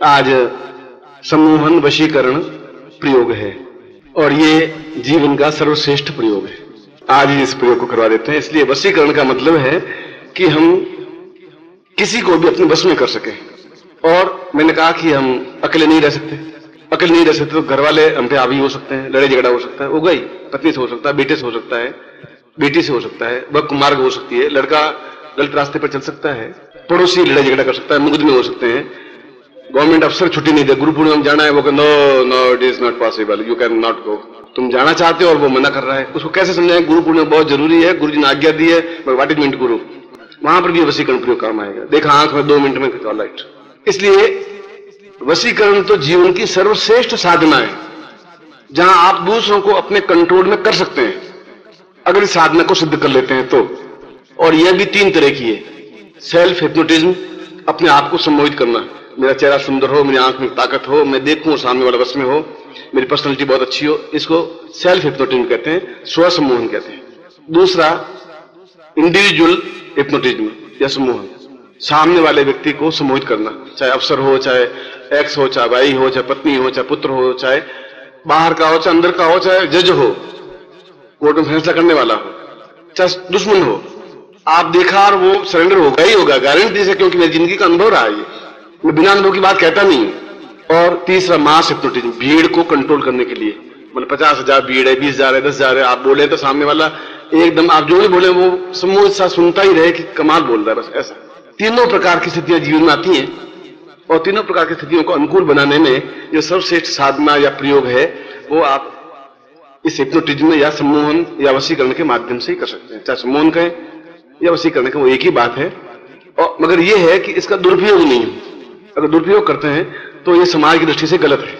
आज सम्मोहन वशीकरण प्रयोग है और ये जीवन का सर्वश्रेष्ठ प्रयोग है। आज ही इस प्रयोग को करवा देते हैं। इसलिए वशीकरण का मतलब है कि हम किसी को भी अपने बस में कर सके। और मैंने कहा कि हम अकेले नहीं रह सकते। अकेले नहीं रह सकते तो घर वाले हम पे आवी हो सकते हैं लड़ाई झगड़ा हो सकता है वो गई पत्नी से हो सकता है, बेटे से हो सकता है, बेटी से हो सकता है, वह कुमार्ग हो सकती है, लड़का गलत रास्ते पर चल सकता है, पड़ोसी लड़ाई झगड़ा कर सकता है, मुकदमे हो सकते हैं। गवर्नमेंट अफसर छुट्टी नहीं दे, गुरु पूर्णिमा जाना है, वो no no it is not possible you can not go तुम जाना चाहते हो और वो मना कर रहा है। उसको कैसे समझाएँ? गुरु पूर्णिमा बहुत ज़रूरी है, गुरु जी ने आज्ञा दी है बट वाट इज़ मीन गुरु? वहाँ पर भी वसीकरण प्रयोग काम आएगा। देखा, आँख में दो मिनट में लाइट इसलिए वसीकरण तो जीवन की सर्वश्रेष्ठ साधना है, जहाँ आप दूसरों को अपने कंट्रोल में कर सकते हैं। अगर इस साधना को सिद्ध कर लेते हैं तो। और यह भी तीन तरह की है। सेल्फ हिप्नोटिज्म अपने आप को सम्मोहित करना। मेरा चेहरा सुंदर हो, मेरी आँख में ताकत हो, मैं देखूँ, सामने वाला बस में हो, मेरी पर्सनैलिटी बहुत अच्छी हो। इसको सेल्फ हिप्नोटिज्म कहते हैं स्व सम्मोहन कहते हैं। दूसरा इंडिविजुअल हिप्नोटिज्म या सम्मोहन सामने वाले व्यक्ति को सम्मोहित करना, चाहे अफसर हो, चाहे एक्स हो, चाहे भाई हो, चाहे पत्नी हो, चाहे पुत्र हो, चाहे बाहर का हो, चाहे अंदर का हो, चाहे जज हो, कोर्ट में फैसला करने वाला हो, चाहे दुश्मन हो। आप देखा और वो सरेंडर होगा ही होगा गारंटी से, क्योंकि मेरी ज़िंदगी का अनुभव रहा है ये। मैं बिना अनुभव की बात कहता नहीं और तीसरा मास हिप्नोटिज्म भीड़ को कंट्रोल करने के लिए। मतलब पचास हज़ार भीड़ है, बीस हज़ार है, दस हज़ार है, आप बोले तो सामने वाला एकदम, आप जो भी बोले, वो समूह सा सुनता ही रहे कि कमाल बोल रहा है, बस ऐसा। तीनों प्रकार की स्थितियाँ जीवन में आती हैं और तीनों प्रकार की स्थितियों को अनुकूल बनाने में जो सर्वश्रेष्ठ साधना या प्रयोग है, वो आप इस हिप्नोटिज्म में या सम्मोहन या वसीकरण के माध्यम से ही कर सकते हैं। चाहे सम्मोहन कहें या वसीकरण कहें, वो एक ही बात है। और मगर ये है कि इसका दुरुपयोग नहीं है। अगर दुरुपयोग करते हैं तो ये समाज की दृष्टि से गलत है।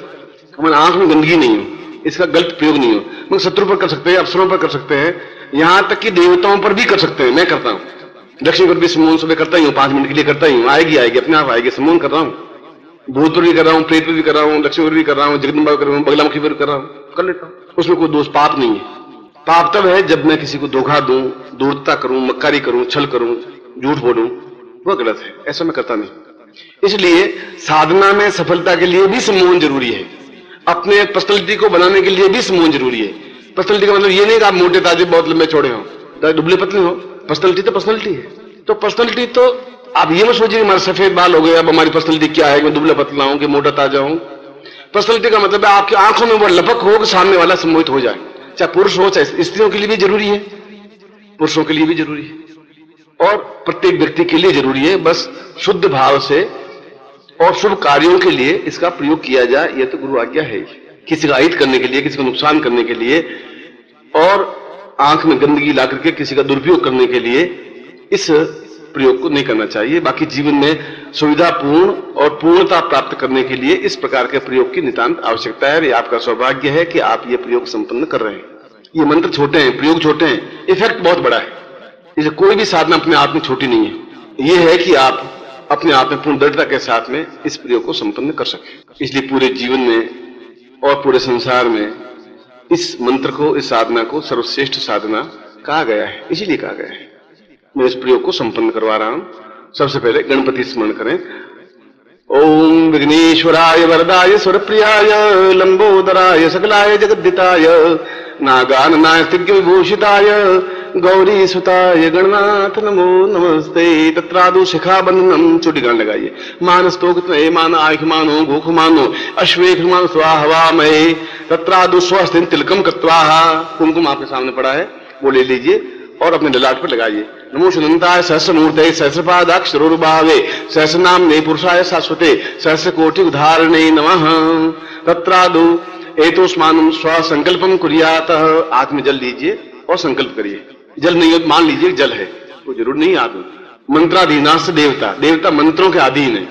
हमारे आँख में गंदगी नहीं हो, इसका गलत प्रयोग नहीं हो। मगर शत्रु पर कर सकते हैं अफसरों पर कर सकते हैं, यहाँ तक कि देवताओं पर भी कर सकते हैं, मैं करता हूँ। दक्षिण पर भी समोहन सुबह करता ही हूँ, पाँच मिनट के लिए करता ही हूँ। आएगी आएगी, अपने आप आएगी। समोहन कर रहा हूँ। भूत पर भी कर रहा हूँ, प्रेत पर भी कर रहा हूँ, दक्षिण पर भी कर रहा हूँ, जगदम्बा कर रहा हूँ, बगलामुखी पर कर रहा हूँ। कर लेता हूँ। उसमें कोई दोष पाप नहीं है। पाप तब है जब मैं किसी को धोखा दूँ, दूरता करूँ, मक्कारी करूँ, छल करूँ, झूठ बोलूँ। वह गलत है, ऐसा मैं करता नहीं। इसलिए साधना में सफलता के लिए भी सम्मोहन ज़रूरी है। अपने पर्सनलिटी को बनाने के लिए भी सम्मोहन ज़रूरी है। पर्सनलिटी का मतलब ये नहीं कि आप मोटे ताजे बहुत लंबे छोड़े हो। दुबले पतले हो। पर्सनलिटी तो पर्सनलिटी है। तो पर्सनलिटी तो आप ये मत सोचिए हमारे सफ़ेद बाल हो गए, अब हमारी पर्सनलिटी क्या है मैं दुबला पतला हूँ कि मोटा ताज़ा हूँ। पर्सनलिटी का मतलब है आपकी आँखों में वो लपक हो कि सामने वाला सम्मोहित हो जाए। चाहे पुरुष हो, चाहे स्त्रियों के लिए भी ज़रूरी है। पुरुषों के लिए भी ज़रूरी है। और प्रत्येक व्यक्ति के लिए ज़रूरी है, बस शुद्ध भाव से और शुभ कार्यों के लिए इसका प्रयोग किया जाए, यह तो गुरु आज्ञा है। किसी का हित करने के लिए, किसी को नुकसान करने के लिए और आँख में गंदगी ला करके किसी का दुरुपयोग करने के लिए इस प्रयोग को नहीं करना चाहिए। बाकी जीवन में सुविधापूर्ण और पूर्णता प्राप्त करने के लिए इस प्रकार के प्रयोग की नितांत आवश्यकता है। आपका सौभाग्य है कि आप ये प्रयोग संपन्न कर रहे हैं। ये मंत्र छोटे हैं, प्रयोग छोटे हैं, इफ़ेक्ट बहुत बड़ा है। इसे कोई भी साधना अपने आप में छोटी नहीं है। ये है कि आप अपने आप में पूर्ण दृढ़ता के साथ में इस प्रयोग को संपन्न कर सके। इसलिए पूरे जीवन में और पूरे संसार में इस मंत्र को, इस साधना को सर्वश्रेष्ठ साधना कहा गया है। इसीलिए कहा गया है। मैं इस प्रयोग को संपन्न करवा रहा हूँ। सबसे पहले गणपति स्मरण करें। ओम विघ्नेश्वराय वरदाय स्वर स्वरप्रियाय लंबोदराय सकलाय जगद्दिताय नागाननाय स्थिग्य विभूषिताय गौरी सुताय गणनाथ नमो नमस्ते। तत्रादु शिखा बंधनम चोटी गान लगाइए मानस तो मान आख मानो भूख मानो अश्वेख मान स्वाहवा महे तत्रादु स्वस्थ तिलकम कत्वा कुमकुम आपके सामने पड़ा है, वो ले लीजिए और अपने ललाट पर लगाइए। नमो सुनंताय सहस्र मूर्ते सहस्रपादाक्षरोभावे सहस्र नाम ने पुरुषाय शाश्वते सहस्र कोटि उदाहरणे नमः। तत्रादु एतोस्मान स्व संकल्पम कुरियात। आत्म जल लीजिए और संकल्प करिए। जल नहीं हो मान लीजिए जल है। तो ज़रूर नहीं आप मंत्राधीनाश देवता। देवता मंत्रों के अधीन है।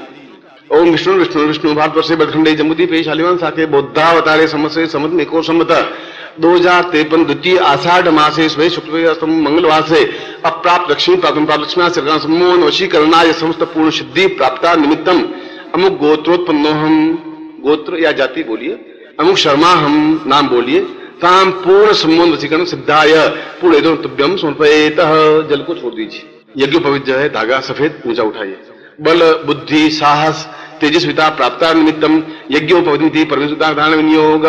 ओम विष्णु विष्णु विष्णु भारत वर्षे बदखंडे जमुदी पे शालिवान साके बौद्धावतारे समस्या समत में को सम्मत दो हज़ार तिरपन द्वितीय आषाढ़ मासे, स्वे शुक्ल मंगलवार से अप्राप्त लक्ष्मी प्राप्त प्राप्त लक्ष्मी सम्मोहन वशीकरणा समस्त पूर्ण सिद्धि प्राप्ता निमित्तम। अमुक गोत्रोत्पन्नो हम गोत्र या जाति बोलिए। अमुक शर्मा, हम नाम बोलिए। ताम पूर्ण सम्मोहन वशीकरण सिद्धाय। पूर्ण तुभ्यम समर्पयेत जल को छोड़ दीजिए। यज्ञ पवित्र है, धागा सफ़ेद, ऊँचा उठाइए। बल, बुद्धि, साहस, तेजस्विता प्राप्त निमित्तम यज्ञोपविति परमेश्वराधान विनियोग।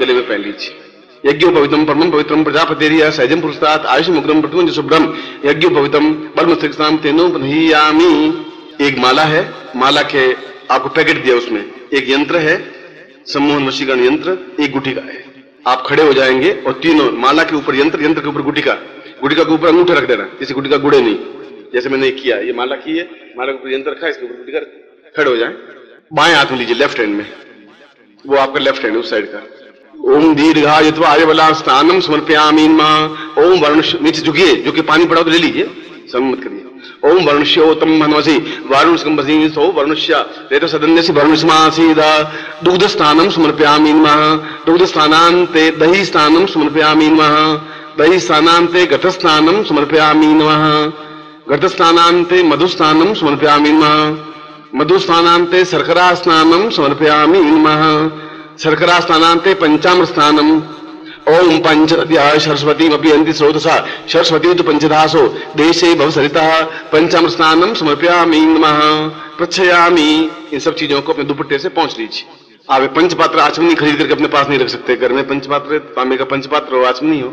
गले में पहन लीजिए। यज्ञोपवितम परम पवित्रम प्रजापति सहजम पुरस्तात आयुष मुग्रम प्रतिमंज शुभ्रम। यज्ञोपवितम परम श्रीकृष्णाम तेनोपयामी एक माला है, माला के आपको पैकेट दिया उसमें। एक यंत्र है सम्मोहन वशीकरण यंत्र, एक गुटिका है। आप खड़े हो जाएँगे और तीनों माला के ऊपर यंत्र यंत्र के ऊपर गुटिका गुटिका के ऊपर अंगूठा रख देना इसे गुटिका गुड़े नहीं। जैसे मैंने किया, ये माला की है, माला के ऊपर यंत्र रखा, इसके ऊपर गुटिका खड़े हो जाए। बाएँ हाथ में लीजिए लेफ़्ट हैंड में। वो आपका लेफ़्ट हैंड उस साइड का। ओम दीर्घायुत्वाय बला स्नानम समर्पयामी ओम वर्ण नीचे झुकिए, जो कि पानी पड़ा तो ले लीजिए। सम्मत करिए। ओम वर्णश्योतम मनवसी वारुण स्कंभसी सो वर्णश्य रेत सदन्यसि वर्णस्मासीद दुग्ध स्नानम समर्पयामी दुग्ध स्नानांते दही स्नानम समर्पयामी दही स्नानांते घट स्नानम समर्पयामी घट स्नानांते मधु स्नानम समर्पयामी मधुस्नानांते शर्करा स्नानम समर्पयामी शर्करा स्नानांते पंचामृत स्नानम ओम पंच सरस्वती अंति स्रोतसा। सरस्वती तो पंचदासो देशे भव सरिता। पंचामृत स्नानम समर्पयामी प्रच्छयामी। इन सब चीज़ों को अपने दुपट्टे से पहुँच लीजिए। आप पंचपात्र आचमनी खरीद करके अपने पास नहीं रख सकते। घर में पंचपात्र तांबे का पंचपात्र हो, आचमनी हो।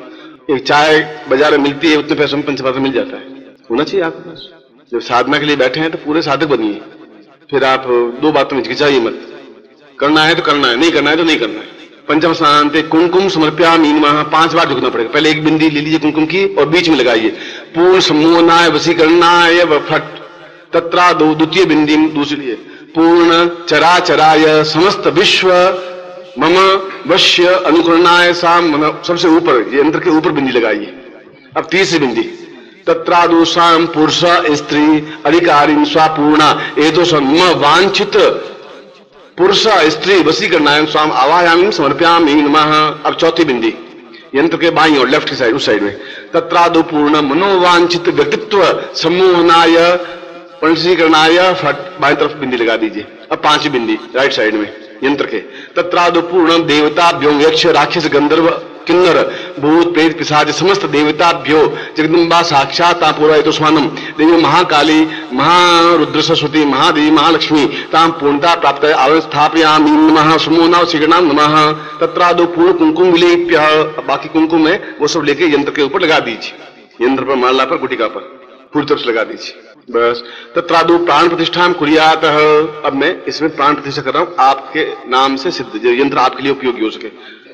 एक चाय बाज़ार में मिलती है, उतने पैसों में पंचपात्र मिल जाता है। होना चाहिए आपके पास। जब साधना के लिए बैठे हैं तो पूरे साधक बनिए। फिर आप दो बातों में हिचकिचाइए मत। करना है तो करना है, नहीं करना है तो नहीं करना है। पंचम स्नान कुमकुम समर्प्या मीन महा पाँच बार झुकना पड़ेगा। पहले एक बिंदी ले लीजिए कुमकुम की और बीच में लगाइए। पूर्ण समूहनाय, वसीकरणाय फट तत्रा दो द्वितीय बिंदी दूसरी है पूर्ण चरा चराय समस्त विश्व, मम वश्य, अनुकरणाय, साम सबसे ऊपर, ये अंतर के ऊपर बिंदी लगाइए। अब तीसरी बिंदी। तत्रादुषाम पुरुष, स्त्री अधिकारी स्वापूर्णा ये तो वांछित पुरुष स्त्री वसी करना स्वाम आवायामी समर्प्यामी नमः। अब चौथी बिंदी। यंत्र के बाई और लेफ़्ट की साइड उस साइड में। तत्रादु पूर्ण मनोवांछित व्यक्तित्व सम्मोहनाय पंचीकरणाय बाई तरफ़ बिंदी लगा दीजिए। अब पांचवी बिंदी राइट साइड में, यंत्र के। तत्रादु पूर्ण देवता यक्ष राक्षस गंधर्व किन्नर, भूत, प्रेत, पिशाच, समस्त देवताभ्यो, जगदम्बा साक्षात पूरा तो स्वानम देवी महाकाली महारुद्र सरस्वती महादेवी, महालक्ष्मी ताम पूर्णता प्राप्त अवस्थापयामी नमः। सुमोना शिगणाम नमः। तत्रादो पूर्ण कुंकुम विलेप्य बाकी कुंकुम है वो सब लेके यंत्र के ऊपर लगा दीजिए। यंत्र पर माला पर, गुटिका पर पूरी तरफ़ लगा दीजिए। बस, तत्रादु प्राण प्रतिष्ठा कुरियात। अब मैं इसमें प्राण प्रतिष्ठा कर रहा हूँ। आपके नाम से सिद्ध, यंत्र आपके लिए उपयोगी हो सके।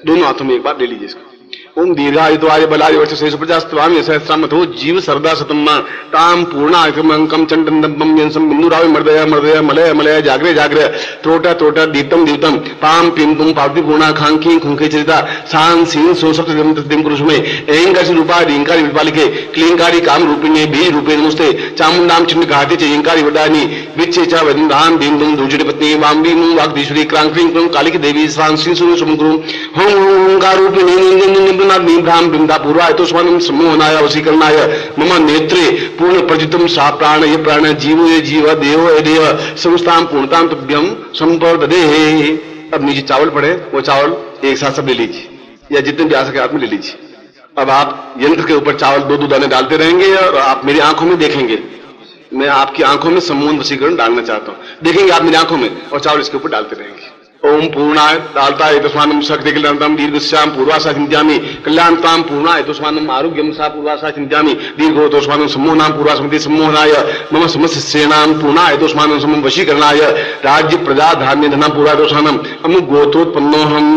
दोनों हाथों में एक बार ले लीजिए इसको। ओम दीर्घायुद्वाय बलाय वर्ष शेष प्रजास्वामी सहस्रामथो जीव सरदा सतम्मा ताम पूर्णाकम चंडम यंसम बिंदुराव मर्दय मर्दय मलय मलय जागरे जागरे। त्रोट त्रोट दीप्तम दीप्तम पाम पिम तुम पावती पूर्णा खांकी खुंखे चरिता। सान सीन सो सप्त दिम पुरुष में एंकर रूपा रींकारी विपालिके। क्लींकारी काम रूपिणे भी रूपे नमस्ते। चामुंडाम चिन्ह कहते च इंकारी वदानी। विच्छे च वृंदान दीन तुम दूजड़े पत्नी वाम्बी मुंग वाग्दीश्वरी क्रांक्रीं कालिक देवी तो सम्मोहनाय मम नेत्रे, पूर्ण प्रजितम सा प्राण, ये प्राण जीव, ये जीव, देव, ये देव। पूर्णताम तुभ्यम संपर्दे अब नीचे चावल पड़े, वो चावल एक साथ सब ले लीजिए, या जितने भी आ सके आप में ले लीजिए। अब आप यंत्र के ऊपर चावल दो दो दाने डालते रहेंगे, और आप मेरी आँखों में देखेंगे। मैं आपकी आँखों में सम्मोहन वशीकरण डालना चाहता हूँ। देखेंगे आप मेरी आँखों में, और चावल इसके ऊपर डालते रहेंगे। ओम पूर्णाय दालताय तस्मानम शक्ति कल्याणताम दीर्घश्याम पूर्वासा चिंत्यामि कल्याणताम पूर्णाय तस्मानम आरोग्यम सा पूर्वासा चिंत्यामि दीर्घो तस्मानम सम्मोहनाम पूर्वासमति सम्मोहनाय। मम समस्त सेनाम पूर्णाय तस्मानम समम वशीकरणाय। राज्य प्रजा धान्य धना पूरा तस्मानम अमु गोत्रोत्पन्नोहम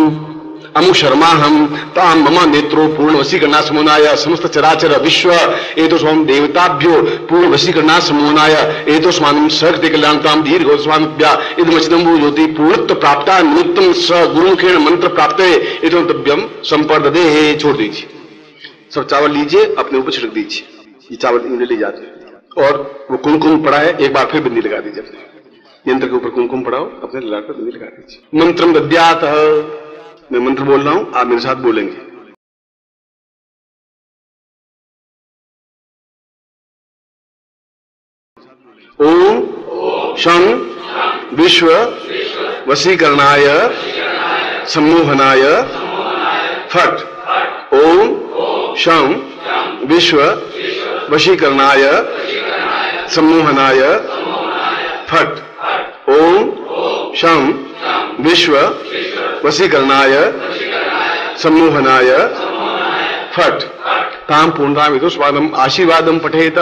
अमु शर्मा हम ताम मम नेत्रो पूर्ण वशीकरणा समूनाय समस्त चराचर विश्व ए तो स्वाम देवताभ्यो पूर्ण वशीकरणा समूनाय ए तो स्वानम सर्ग कल्याणताम दीर्घ स्वामिभ्या इदमचिदम्बु ज्योति पूर्णत्व प्राप्त निमित्तम स गुरुमुखेण मंत्र प्राप्त है तो तभ्यम संपर्दे छोड़ दीजिए। सब चावल लीजिए, अपने ऊपर छिड़क दीजिए। ये चावल इन्हें ले जाते और वो कुमकुम पड़ा है, एक बार फिर बिंदी लगा दीजिए अपने। यंत्र के ऊपर कुमकुम पड़ाओ अपने पर बिंदी लगा दीजिए। मंत्रम दद्यात। मैं मंत्र बोल रहा हूँ, आप मेरे साथ बोलेंगे। ओम शं विश्व वशीकरणाय सम्मोहनाय फट। ओम शं विश्व वशीकरणाय सम्मोहनाय फट। ओम शम विश्व वशीकरणाय, सम्मोहनाय, फट। ताम पूर्णराम तो स्वादम, आशीर्वादम पठेत।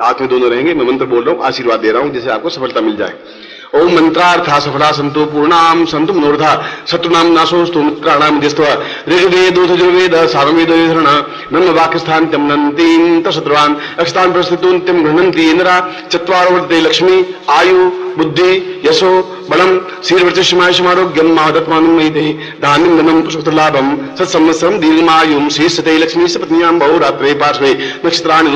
हाथ में दोनों रहेंगे, मैं मंत्र बोल रहा हूँ, आशीर्वाद दे रहा हूँ जिससे आपको सफलता मिल जाए। ओम मंत्रार्था सफला संतो पूर्णाम, संतु मनोरथा शत्रुनाम नाशोस्तु मित्राणाम दिस्त्वा ऋग्वेद यजुर्वेद सामवेद धरण ब्रह्म वाक्यस्थान तम नंतीन तशत्रुवान अक्षतान प्रस्थितून तम गृहणंती इंद्रा चत्वारवर्ते लक्ष्मी, आयु बुद्धि, यशो, बलम शीर्वचमारोग्यम मादत्मानं मयि पुष्पलाभम सत्संवत्सरम दीर्घमायुम शीर्षते लक्ष्मी पार्श्वे नक्षत्राणि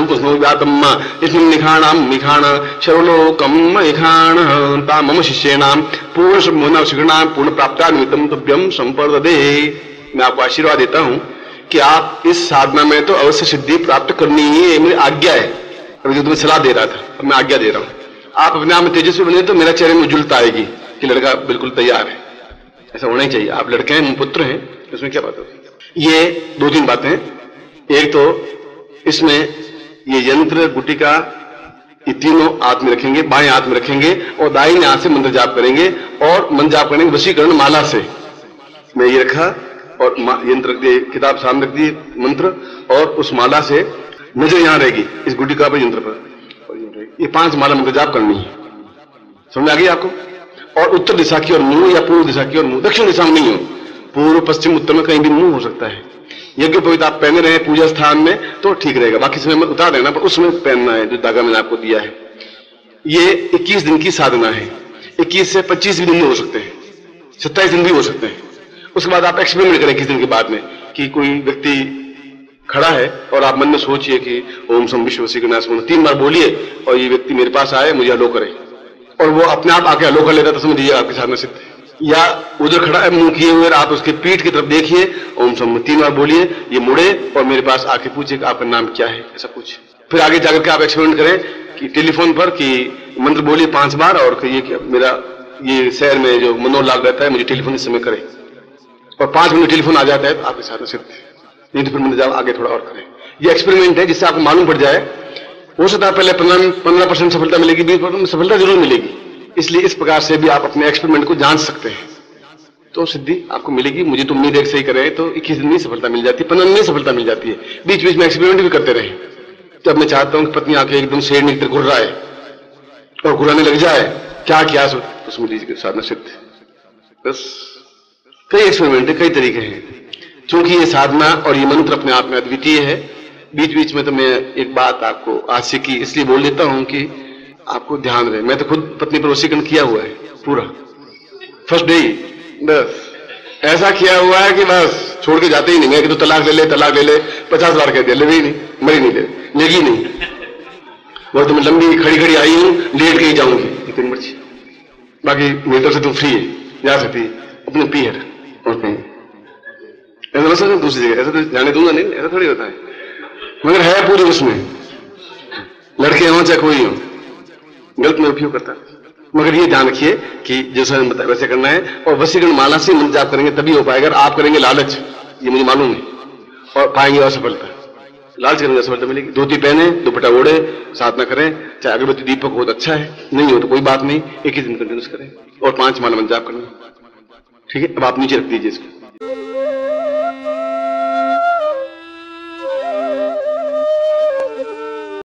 ता मम संपर्दे मैं आपको आशीर्वाद देता हूँ कि आप इस साधना में तो अवश्य सिद्धि प्राप्त करनी ही है मेरी आज्ञा है। अभी जो तुम्हें सलाह दे रहा था, अब मैं आज्ञा दे रहा हूँ। आप अपने आप में तेजस्वी बने तो मेरा चेहरे में उज्जवलता आएगी कि लड़का बिल्कुल तैयार है। ऐसा होना ही चाहिए। आप लड़के हैं पुत्र हैं, इसमें क्या बात होगी? ये दो तीन बातें। एक तो इसमें ये यंत्र गुटिका ये तीनों हाथ में रखेंगे, बाएँ हाथ में रखेंगे और दाहिने हाथ से मंत्र जाप करेंगे और मंत्र जाप करेंगे वशीकरण माला से। मैं ये रखा और यंत्र रख दिए, किताब सामने रख दिए, मंत्र और उस माला से नज़र यहाँ रहेगी, इस गुटिका पर यंत्र पर। ये पाँच माला मंत्र जाप करनी है। समझ आ गई आपको? और उत्तर दिशा की और मुँह या पूर्व दिशा की और मुँह? दक्षिण दिशा में नहीं हो। पूर्व, पश्चिम, उत्तर में कहीं भी मुँह हो सकता है। यज्ञ पवित्र आप पहने रहे, पूजा स्थान में तो ठीक रहेगा। बाकी समय उतार देना, पर उसमें पहनना है, जो धागा मैंने आपको दिया है। ये 21 दिन की साधना है। 21 से 25 भी दिन हो सकते हैं। सत्ताईस दिन भी हो सकते हैं। उसके बाद आप एक्सपेरिमेंट करें किस दिन के बाद में, कि कोई व्यक्ति खड़ा है और आप मन में सोचिए कि ओम सम विश्व गणाश तीन बार बोलिए और ये व्यक्ति मेरे पास आए, मुझे अलो करे। और वो अपने आप आके अलो कर लेता तो समझिए आपके सामने सिद्ध या उधर खड़ा है, मुँह किए हुए, आप उसके पीठ की तरफ़ देखिए, ओम सम। तीन बार बोलिए, ये मुड़े और मेरे पास आके पूछे कि आपका नाम क्या है, ऐसा कुछ। फिर आगे जाकर के आप एक्सपेरिमेंट करें कि टेलीफोन पर कि मंत्र बोलिए पाँच बार और कि मेरा ये शहर में जो मनोलाग रहता है, मुझे टेलीफोन इस समय करे। और पाँच मिनट टेलीफोन आ जाता है तो आपके साथ सिद्ध नहीं तो फिर मैंने जाओ आगे थोड़ा और करें। ये एक्सपेरिमेंट है, जिससे आपको मालूम पड़ जाए। हो सकता है पहले पंद्रह परसेंट सफलता मिलेगी, बीस परसेंट सफलता ज़रूर मिलेगी। इसलिए इस प्रकार से भी आप अपने एक्सपेरिमेंट को जाँच सकते हैं। तो सिद्धि, आपको मिलेगी। मुझे तो उम्मीद एक सही करें। तो इक्कीस दिन में सफलता मिल जाती है, पंद्रह दिन सफलता मिल जाती है। बीच बीच में एक्सपेरिमेंट भी करते रहे। जब मैं चाहता हूँ कि पत्नी आके एकदम शेर निकल घुर रहा है और घुराने लग जाए, क्या किया तो समझ लीजिए साधना सिद्ध बस, कई एक्सपेरिमेंट है, कई तरीके हैं। क्योंकि ये साधना और ये मंत्र अपने आप में अद्वितीय है। बीच बीच में तो मैं एक बात आपको आज से की इसलिए बोल देता हूँ कि आपको ध्यान रहे। मैं तो खुद पत्नी पर किया हुआ है, पूरा। फ़र्स्ट डे बस। ऐसा किया हुआ है कि बस, छोड़ के जाते ही नहीं। मैं कि तो तलाक ले ले, तलाक ले ले, पचास बार कह दिया ले भी नहीं, मरी नहीं ले। लेगी नहीं। वो तो मैं लंबी खड़ी खड़ी आई हूँ, लेट के ही जाऊँगी। मर्ज़ी बाकी मेरी तरफ़ से तुम फ्री है। जा सकती अपने पीयर और कहीं। ऐसा समझो दूसरी जगह, ऐसा तो जाने दूँगा नहीं, ऐसा थोड़ी होता है। मगर है पूरी उसमें। लड़के हों चाहे कोई हो, गलत में उपयोग करता मगर ये ध्यान रखिए कि जैसा बताया, वैसे करना है, और वसीकरण माला से मंत्र जाप करेंगे, तभी हो पाएगा आप करेंगे लालच। ये मुझे मालूम है। और पाएँगे असफलता लालच करेंगे असफलता मिलेगी। धोती पहने, दुपट्टा ओढ़े साधना करें, चाहे अगरबत्ती दीपक बहुत अच्छा है, नहीं हो तो कोई बात नहीं, एक ही दिन कंटिन्यूस करें, और पाँच माला मंत्र जाप करना। ठीक है? अब आप नीचे रख दीजिए इसको।